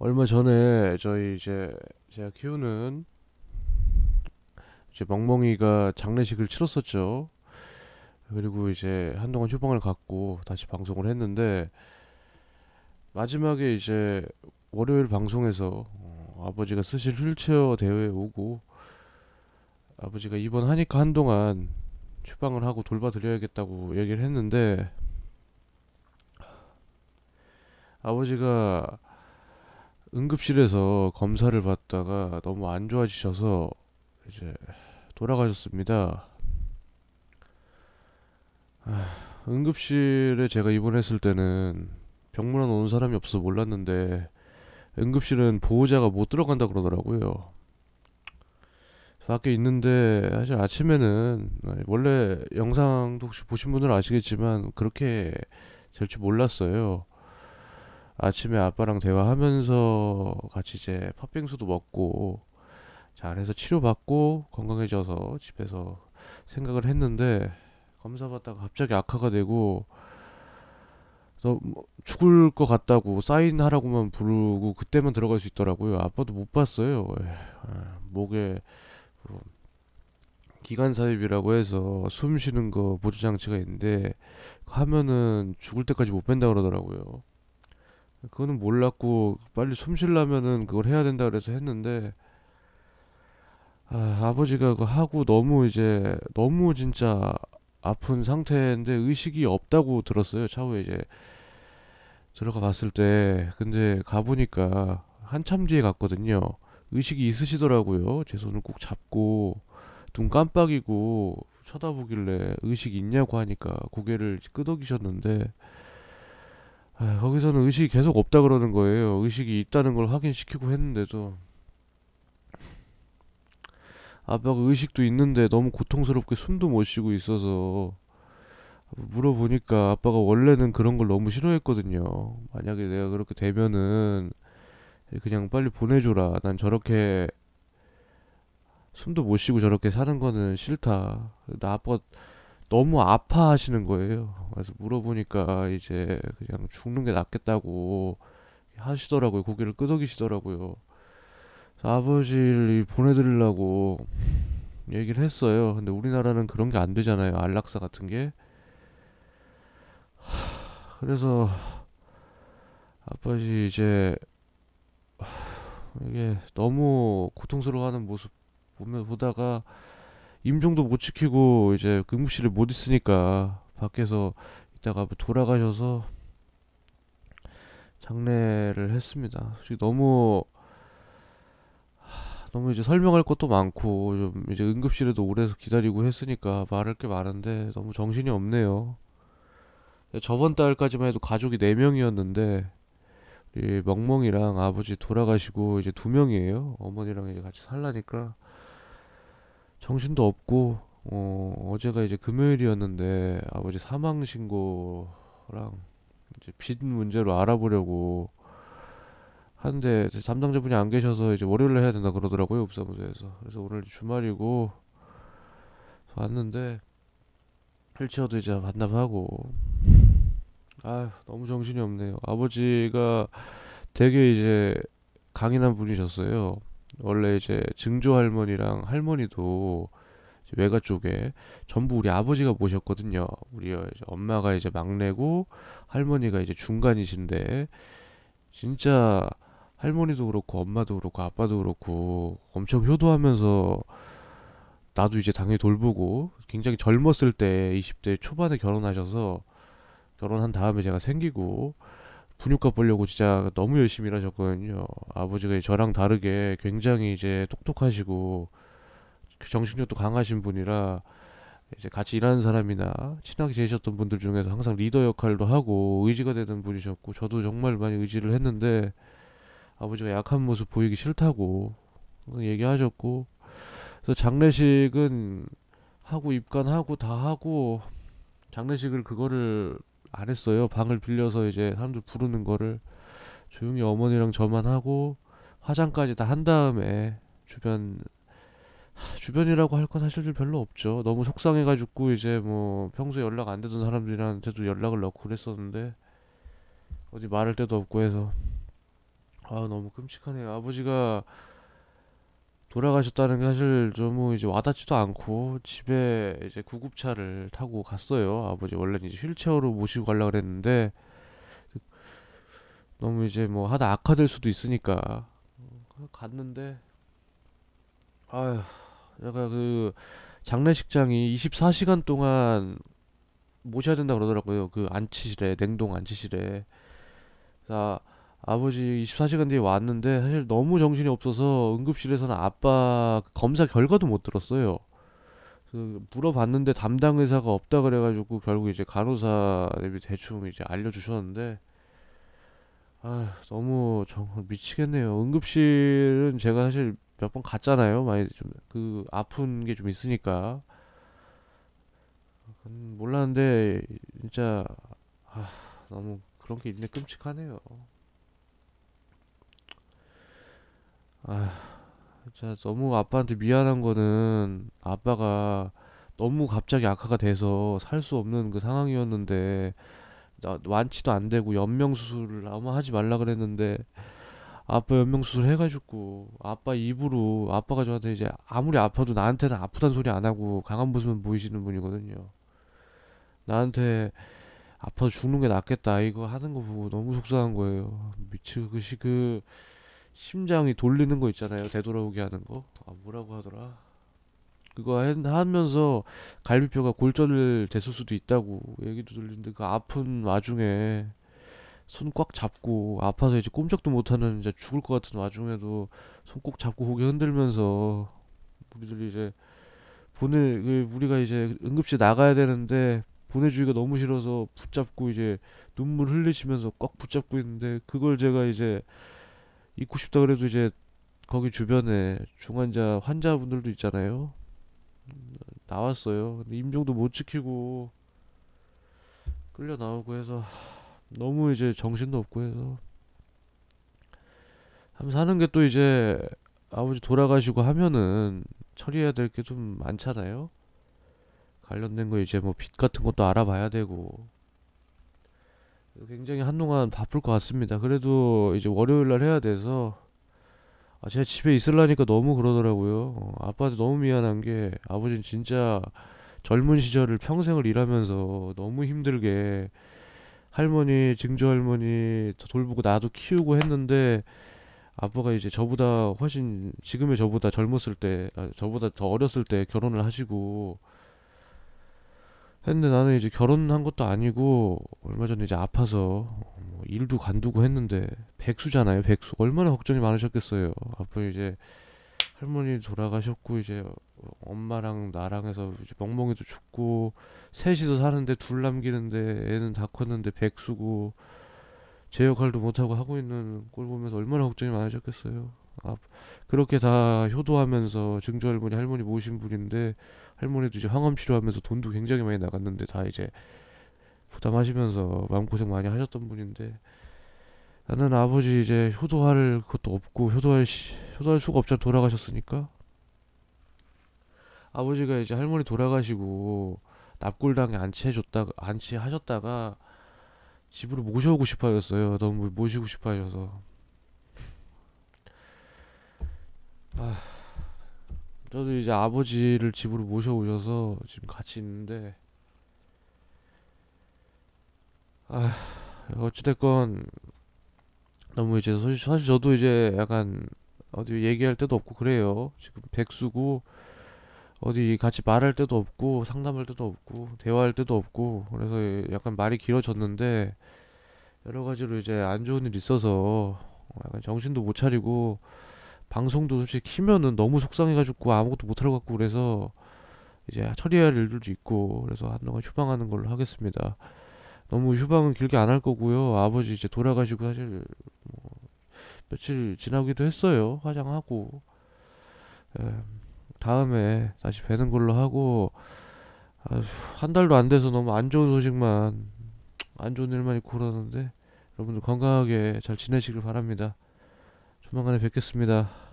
얼마 전에 저희 이제 제가 키우는 이제 멍멍이가 장례식을 치렀었죠. 그리고 이제 한동안 휴방을 갖고 다시 방송을 했는데 마지막에 이제 월요일 방송에서 어, 아버지가 쓰실 휠체어 대회에 오고 아버지가 입원하니까 한동안 휴방을 하고 돌봐드려야겠다고 얘기를 했는데 아버지가 응급실에서 검사를 받다가 너무 안 좋아지셔서 이제 돌아가셨습니다. 아, 응급실에 제가 입원했을 때는 병문안 오는 사람이 없어서 몰랐는데 응급실은 보호자가 못 들어간다 그러더라고요. 밖에 있는데 사실 아침에는 원래 영상도 혹시 보신 분들은 아시겠지만 그렇게 될 줄 몰랐어요. 아침에 아빠랑 대화하면서 같이 이제 팥빙수도 먹고 잘해서 치료받고 건강해져서 집에서 생각을 했는데 검사 받다가 갑자기 악화가 되고 그래서 뭐 죽을 것 같다고 사인하라고만 부르고 그때만 들어갈 수 있더라고요. 아빠도 못 봤어요. 예, 아, 목에 뭐 기관사입이라고 해서 숨 쉬는 거 보조 장치가 있는데 하면은 죽을 때까지 못 뺀다 그러더라고요. 그거는 몰랐고 빨리 숨 쉬려면은 그걸 해야 된다 그래서 했는데 아, 아버지가 그 하고 너무 이제 너무 진짜 아픈 상태인데 의식이 없다고 들었어요. 차후에 이제 들어가 봤을 때 근데 가보니까 한참 뒤에 갔거든요. 의식이 있으시더라고요. 제 손을 꼭 잡고 눈 깜빡이고 쳐다보길래 의식이 있냐고 하니까 고개를 끄덕이셨는데 아, 거기서는 의식이 계속 없다 그러는 거예요. 의식이 있다는 걸 확인시키고 했는데도 아빠가 의식도 있는데 너무 고통스럽게 숨도 못 쉬고 있어서 물어보니까 아빠가 원래는 그런 걸 너무 싫어했거든요. 만약에 내가 그렇게 되면은 그냥 빨리 보내줘라. 난 저렇게 숨도 못 쉬고 저렇게 사는 거는 싫다. 나 아빠가 너무 아파하시는 거예요. 그래서 물어보니까 이제 그냥 죽는 게 낫겠다고 하시더라고요. 고개를 끄덕이시더라고요. 아버지를 보내드리려고 얘기를 했어요. 근데 우리나라는 그런 게 안 되잖아요. 안락사 같은 게. 그래서 아버지 이제 이게 너무 고통스러워하는 모습 보면 보다가 임종도 못 지키고 이제 응급실에 못 있으니까 밖에서 있다가 돌아가셔서 장례를 했습니다. 솔직히 너무 너무 이제 설명할 것도 많고 좀 이제 응급실에도 오래 기다리고 했으니까 말할 게 많은데 너무 정신이 없네요. 저번 달까지만 해도 가족이 4명이었는데 이 멍멍이랑 아버지 돌아가시고 이제 두 명이에요. 어머니랑 이제 같이 살라니까 정신도 없고 어, 어제가 이제 금요일이었는데 아버지 사망 신고랑 이제 빚 문제로 알아보려고 하는데 담당자분이 안 계셔서 이제 월요일에 해야 된다 그러더라고요 읍사무소에서. 그래서 오늘 주말이고 왔는데 휠체어도 이제 반납하고. 아 너무 정신이 없네요. 아버지가 되게 이제 강인한 분이셨어요 원래 이제 증조 할머니랑 할머니도 외가 쪽에 전부 우리 아버지가 모셨거든요. 우리 이제 엄마가 이제 막내고 할머니가 이제 중간이신데 진짜 할머니도 그렇고 엄마도 그렇고 아빠도 그렇고 엄청 효도하면서 나도 이제 당연히 돌보고 굉장히 젊었을 때 20대 초반에 결혼하셔서 결혼한 다음에 제가 생기고 분유값 벌려고 진짜 너무 열심히 일하셨거든요. 아버지가 저랑 다르게 굉장히 이제 똑똑하시고 정신력도 강하신 분이라 이제 같이 일하는 사람이나 친하게 지내셨던 분들 중에서 항상 리더 역할도 하고 의지가 되는 분이셨고 저도 정말 많이 의지를 했는데 아버지가 약한 모습 보이기 싫다고 얘기하셨고 그래서 장례식은 하고 입관하고 다 하고 장례식을 그거를 안 했어요. 방을 빌려서 이제 사람들 부르는 거를 조용히 어머니랑 저만 하고 화장까지 다 한 다음에 주변 주변이라고 할 건 사실 별로 없죠. 너무 속상해가지고 이제 뭐 평소에 연락 안 되던 사람들한테도 연락을 넣고 그랬었는데 어디 말할 데도 없고 해서 아, 너무 끔찍하네요. 아버지가 돌아가셨다는 게 사실 너무 이제 와닿지도 않고 집에 이제 구급차를 타고 갔어요. 아버지 원래는 이제 휠체어로 모시고 가려고 그랬는데 너무 이제 뭐 하다 악화될 수도 있으니까 갔는데 아휴 제가 그 장례식장이 24시간 동안 모셔야 된다 그러더라고요. 그 안치실에 냉동 안치실에. 자, 아버지 24시간 뒤에 왔는데 사실 너무 정신이 없어서 응급실에서는 아빠 검사 결과도 못 들었어요. 그 물어봤는데 담당 의사가 없다 그래가지고 결국 이제 간호사님이 대충 이제 알려주셨는데 아 너무 정 미치겠네요. 응급실은 제가 사실 몇 번 갔잖아요. 많이 좀 그 아픈 게 좀 있으니까 음, 몰랐는데 진짜 아, 너무 그런 게 있네 끔찍하네요. 아, 진짜 너무 아빠한테 미안한 거는 아빠가 너무 갑자기 악화가 돼서 살 수 없는 그 상황이었는데 나- 완치도 안 되고 연명 수술을 아마 하지 말라 그랬는데 아빠 연명 수술 해가지고 아빠 입으로 아빠가 저한테 이제 아무리 아파도 나한테는 아프단 소리 안 하고 강한 모습만 보이시는 분이거든요. 나한테 아파서 죽는 게 낫겠다 이거 하는 거 보고 너무 속상한 거예요. 미치고 그, 시, 그 심장이 돌리는 거 있잖아요. 되돌아오게 하는 거. 아 뭐라고 하더라. 그거 한- 하면서 갈비뼈가 골절 됐을 수도 있다고 얘기도 들리는데 그 아픈 와중에 손 꽉 잡고 아파서 이제 꼼짝도 못하는 이제 죽을 것 같은 와중에도 손 꼭 잡고 고개 흔들면서 우리들이 이제 보내 그 우리가 이제 응급실 나가야 되는데 보내주기가 너무 싫어서 붙잡고 이제 눈물 흘리시면서 꽉 붙잡고 있는데 그걸 제가 이제 잊고 싶다 그래도 이제 거기 주변에 중환자 환자분들도 있잖아요. 나왔어요. 근데 임종도 못 지키고 끌려 나오고 해서 너무 이제 정신도 없고 해서 참 사는 게 또 이제 아버지 돌아가시고 하면은 처리해야 될 게 좀 많잖아요. 관련된 거 이제 뭐 빚 같은 것도 알아봐야 되고 굉장히 한동안 바쁠 것 같습니다. 그래도 이제 월요일 날 해야 돼서 아, 제가 집에 있으려니까 너무 그러더라고요. 어, 아빠한테 너무 미안한 게 아버지는 진짜 젊은 시절을 평생을 일하면서 너무 힘들게 할머니, 증조 할머니 돌보고 나도 키우고 했는데 아빠가 이제 저보다 훨씬 지금의 저보다 젊었을 때, 아, 저보다 더 어렸을 때 결혼을 하시고 했는데 나는 이제 결혼한 것도 아니고 얼마 전에 이제 아파서 뭐 일도 관두고 했는데 백수잖아요, 백수. 얼마나 걱정이 많으셨겠어요. 아빠 이제 할머니 돌아가셨고 이제 엄마랑 나랑 해서 이제 멍멍이도 죽고 셋이서 사는데 둘 남기는데 애는 다 컸는데 백수고 제 역할도 못하고 하고 있는 꼴 보면서 얼마나 걱정이 많으셨겠어요. 아, 그렇게 다 효도하면서 증조 할머니 할머니 모신 분인데 할머니도 이제 항암 치료하면서 돈도 굉장히 많이 나갔는데 다 이제 부담하시면서 마음고생 많이 하셨던 분인데 나는 아버지 이제 효도할 것도 없고 효도할 시, 효도할 수가 없잖아 돌아가셨으니까. 아버지가 이제 할머니 돌아가시고 납골당에 안치해줬다 안치하셨다가 집으로 모셔오고 싶어 하셨어요. 너무 모시고 싶어 하셔서 아, 저도 이제 아버지를 집으로 모셔오셔서 지금 같이 있는데 아 어찌됐건 너무 이제 사실, 사실 저도 이제 약간 어디 얘기할 데도 없고 그래요. 지금 백수고 어디 같이 말할 데도 없고 상담할 데도 없고 대화할 데도 없고 그래서 약간 말이 길어졌는데 여러 가지로 이제 안 좋은 일 있어서 약간 정신도 못 차리고 방송도 솔직히 키면은 너무 속상해가지고 아무것도 것 같고 그래서 이제 처리할 일들도 있고 그래서 한동안 휴방하는 걸로 하겠습니다. 너무 휴방은 길게 안 할 거고요. 아버지 이제 돌아가시고 사실 뭐 며칠 지나기도 했어요. 화장하고 예, 다음에 다시 뵈는 걸로 하고 아, 한 달도 안 돼서 너무 안 좋은 소식만 안 좋은 일만 있고 그러는데 여러분들 건강하게 잘 지내시길 바랍니다. 조만간에 뵙겠습니다.